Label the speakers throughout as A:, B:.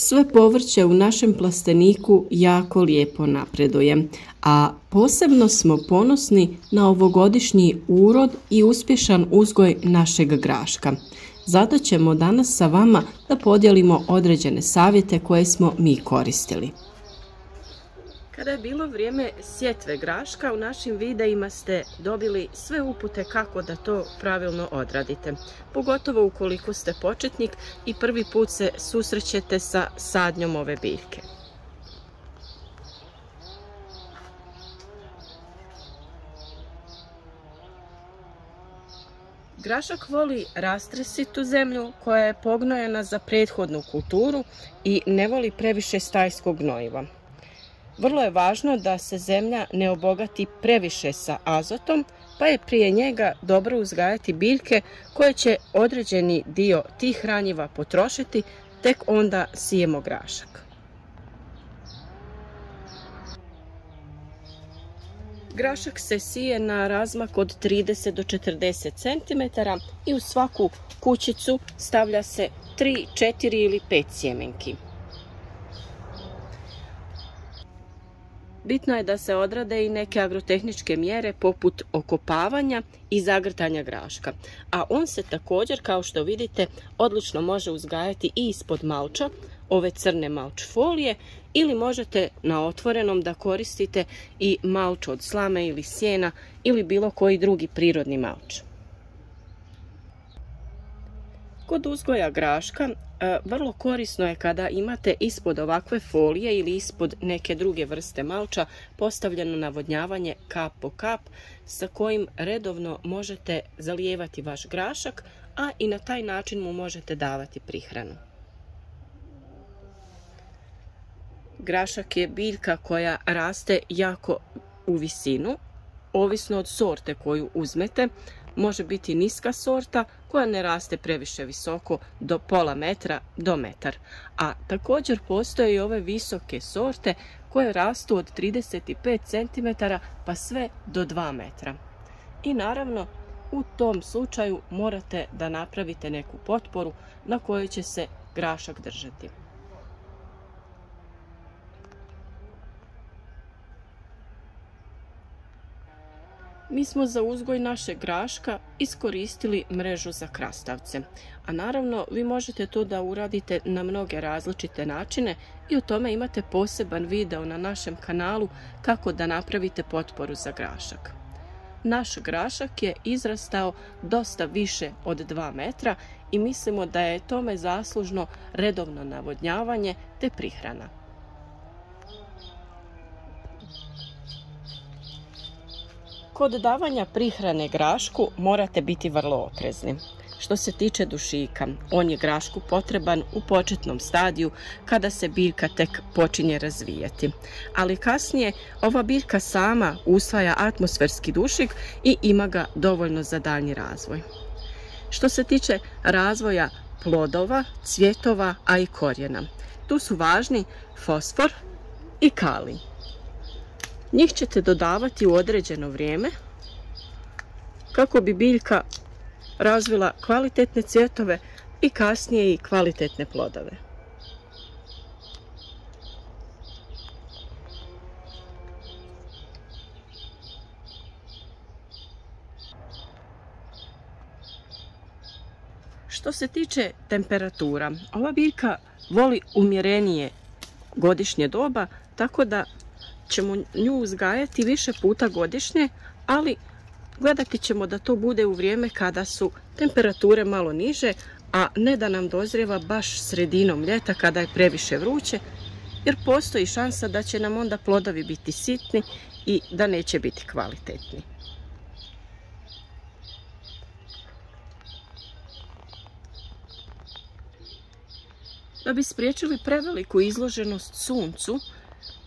A: Sve povrće u našem plasteniku jako lijepo napreduje, a posebno smo ponosni na ovogodišnji urod i uspješan uzgoj našeg graška. Zato ćemo danas sa vama da podijelimo određene savjete koje smo mi koristili. Kada je bilo vrijeme sjetve graška, u našim videima ste dobili sve upute kako da to pravilno odradite. Pogotovo ukoliko ste početnik i prvi put se susrećete sa sadnjom ove biljke. Grašak voli rastresitu zemlju koja je pognojena za prethodnu kulturu i ne voli previše stajskog gnojiva. Vrlo je važno da se zemlja ne obogati previše sa azotom, pa je prije njega dobro uzgajati biljke koje će određeni dio tih hranjiva potrošiti, tek onda sijemo grašak. Grašak se sije na razmak od 30 do 40 cm i u svaku kućicu stavlja se 3, 4 ili 5 sjemenki. Bitno je da se odrade i neke agrotehničke mjere poput okopavanja i zagrtanja graška. A on se također, kao što vidite, odlično može uzgajati i ispod malča, ove crne malč folije, ili možete na otvorenom da koristite i malč od slame ili sjena ili bilo koji drugi prirodni malč. Kod uzgoja graška e, vrlo korisno je kada imate ispod ovakve folije ili ispod neke druge vrste malča postavljeno navodnjavanje kap po kap sa kojim redovno možete zalijevati vaš grašak, a i na taj način mu možete davati prihranu. Grašak je biljka koja raste jako u visinu, ovisno od sorte koju uzmete, može biti niska sorta koja ne raste previše visoko do pola metra do metar. A također postoje i ove visoke sorte koje rastu od 35 cm pa sve do 2 metra. I naravno u tom slučaju morate da napravite neku potporu na kojoj će se grašak držati. Mi smo za uzgoj našeg graška iskoristili mrežu za krastavce. A naravno, vi možete to da uradite na mnoge različite načine i u tome imate poseban video na našem kanalu kako da napravite potporu za grašak. Naš grašak je izrastao dosta više od 2 metra i mislimo da je tome zaslužno redovno navodnjavanje te prihrana. Kod davanja prihrane grašku morate biti vrlo oprezni. Što se tiče dušika, on je grašku potreban u početnom stadiju kada se biljka tek počinje razvijati. Ali kasnije ova biljka sama usvaja atmosferski dušik i ima ga dovoljno za daljnji razvoj. Što se tiče razvoja plodova, cvjetova, a i korijena, tu su važni fosfor i kalij. Njih ćete dodavati u određeno vrijeme kako bi biljka razvila kvalitetne cvjetove i kasnije i kvalitetne plodove. Što se tiče temperatura, ova biljka voli umjerenije godišnje doba, tako da ćemo nju uzgajati više puta godišnje, ali gledati ćemo da to bude u vrijeme kada su temperature malo niže, a ne da nam dozrijeva baš sredinom ljeta kada je previše vruće, jer postoji šansa da će nam onda plodovi biti sitni i da neće biti kvalitetni. Da bi spriječili preveliku izloženost suncu,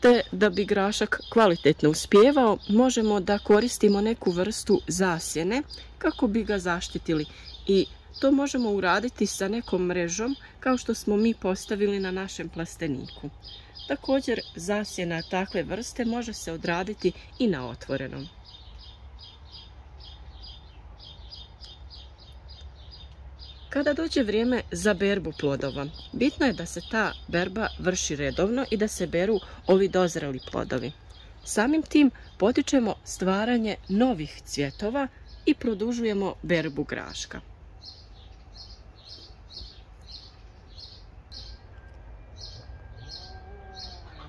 A: te da bi grašak kvalitetno uspjevao, možemo da koristimo neku vrstu zasjene kako bi ga zaštitili i to možemo uraditi sa nekom mrežom kao što smo mi postavili na našem plasteniku. Također zasjena takve vrste može se odraditi i na otvorenom. Kada dođe vrijeme za berbu plodova, bitno je da se ta berba vrši redovno i da se beru ovi dozreli plodovi. Samim tim potičemo stvaranje novih cvjetova i produžujemo berbu graška.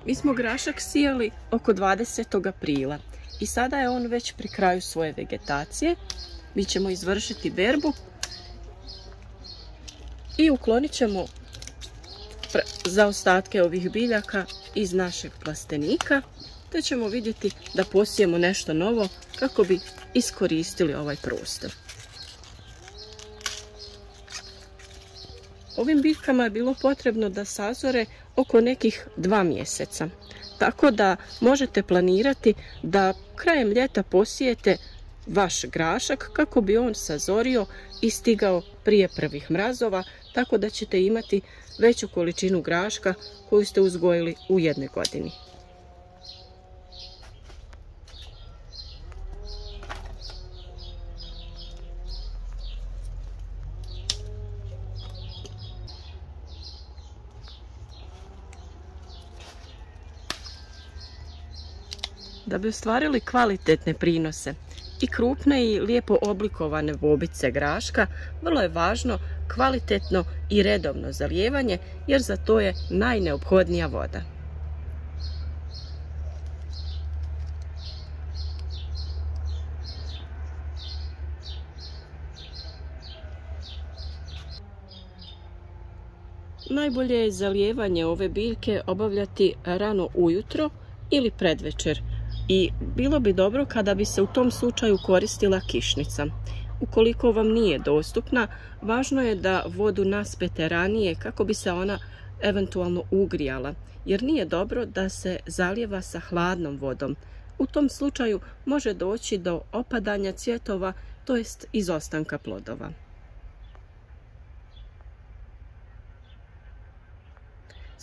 A: Mi smo grašak sijali oko 20. aprila i sada je on već pri kraju svoje vegetacije. Mi ćemo izvršiti berbu i uklonit ćemo zaostatke ovih biljaka iz našeg plastenika te ćemo vidjeti da posijemo nešto novo kako bi iskoristili ovaj prostor. Ovim biljkama je bilo potrebno da sazore oko nekih dva mjeseca. Tako da možete planirati da krajem ljeta posijete vaš grašak kako bi on sazorio i stigao prije prvih mrazova, tako da ćete imati veću količinu graška koju ste uzgojili u jednoj godini. Da bi ostvarili kvalitetne prinose i krupne i lijepo oblikovane bobice graška, vrlo je važno kvalitetno i redovno zalijevanje jer za to je najneophodnija voda. Najbolje je zalijevanje ove biljke obavljati rano ujutro ili predvečer i bilo bi dobro kada bi se u tom slučaju koristila kišnica. Ukoliko vam nije dostupna, važno je da vodu naspete ranije kako bi se ona eventualno ugrijala, jer nije dobro da se zalijeva sa hladnom vodom. U tom slučaju može doći do opadanja cvjetova, to jest izostanka plodova.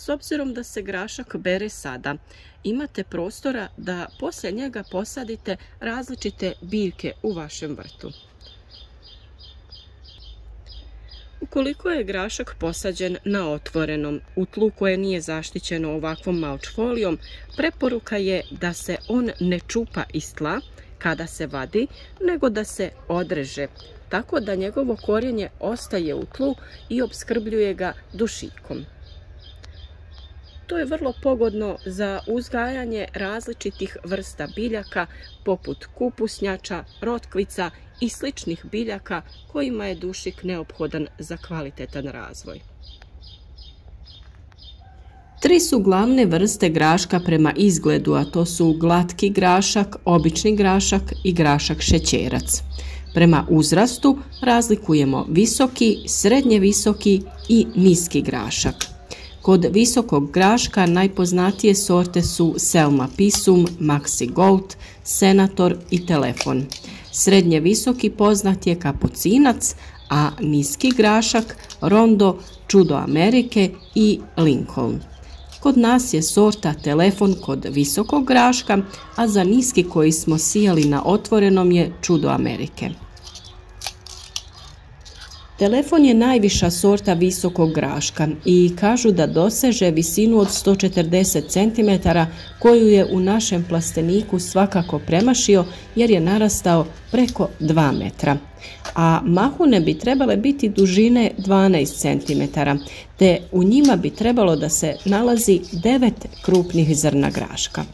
A: S obzirom da se grašak bere sada, imate prostora da poslije njega posadite različite biljke u vašem vrtu. Ukoliko je grašak posađen na otvorenom, u tlu koje nije zaštićeno ovakvom malč folijom, preporuka je da se on ne čupa iz tla kada se vadi, nego da se odreže, tako da njegovo korijenje ostaje u tlu i obskrbljuje ga dušikom. To je vrlo pogodno za uzgajanje različitih vrsta biljaka poput kupusnjača, rotkvica i sličnih biljaka kojima je dušik neophodan za kvalitetan razvoj. Tri su glavne vrste graška prema izgledu, a to su glatki grašak, obični grašak i grašak šećerac. Prema uzrastu razlikujemo visoki, srednje visoki i niski grašak. Kod visokog graška najpoznatije sorte su Selma Pisum, Maxi Gold, Senator i Telefon. Srednje visoki poznat je kapucinac, a niski grašak Rondo, Čudo Amerike i Lincoln. Kod nas je sorta telefon kod visokog graška, a za niski koji smo sijali na otvorenom je Čudo Amerike. Telefon je najviša sorta visokog graška i kažu da doseže visinu od 140 cm koju je u našem plasteniku svakako premašio jer je narastao preko 2 metra. A mahune bi trebale biti dužine 12 cm te u njima bi trebalo da se nalazi 9 krupnih zrna graška.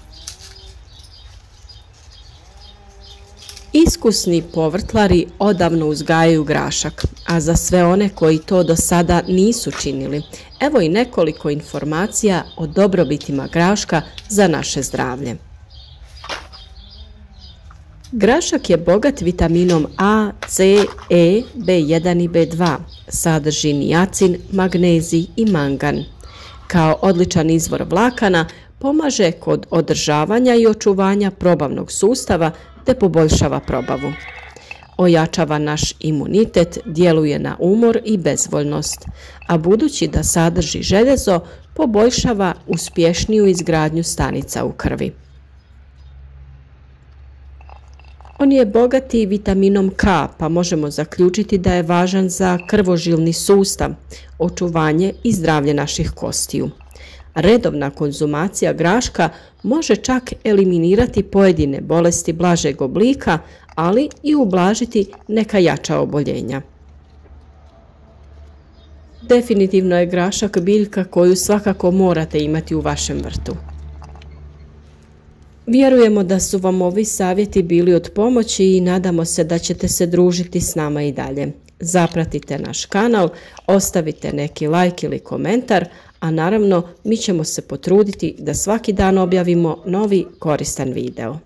A: Iskusni povrtlari odavno uzgajaju grašak, a za sve one koji to do sada nisu činili, evo i nekoliko informacija o dobrobitima graška za naše zdravlje. Grašak je bogat vitaminom A, C, E, B1 i B2, sadrži nijacin, magnezij i mangan. Kao odličan izvor vlakana pomaže kod održavanja i očuvanja probavnog sustava te poboljšava probavu. Ojačava naš imunitet, djeluje na umor i bezvoljnost, a budući da sadrži željezo, poboljšava uspješniju izgradnju stanica u krvi. On je bogati vitaminom K, pa možemo zaključiti da je važan za krvožilni sustav, očuvanje i zdravlje naših kostiju. Redovna konzumacija graška može čak eliminirati pojedine bolesti blažeg oblika, ali i ublažiti neka jača oboljenja. Definitivno je grašak biljka koju svakako morate imati u vašem vrtu. Vjerujemo da su vam ovi savjeti bili od pomoći i nadamo se da ćete se družiti s nama i dalje. Zapratite naš kanal, ostavite neki like ili komentar, a naravno mi ćemo se potruditi da svaki dan objavimo novi koristan video.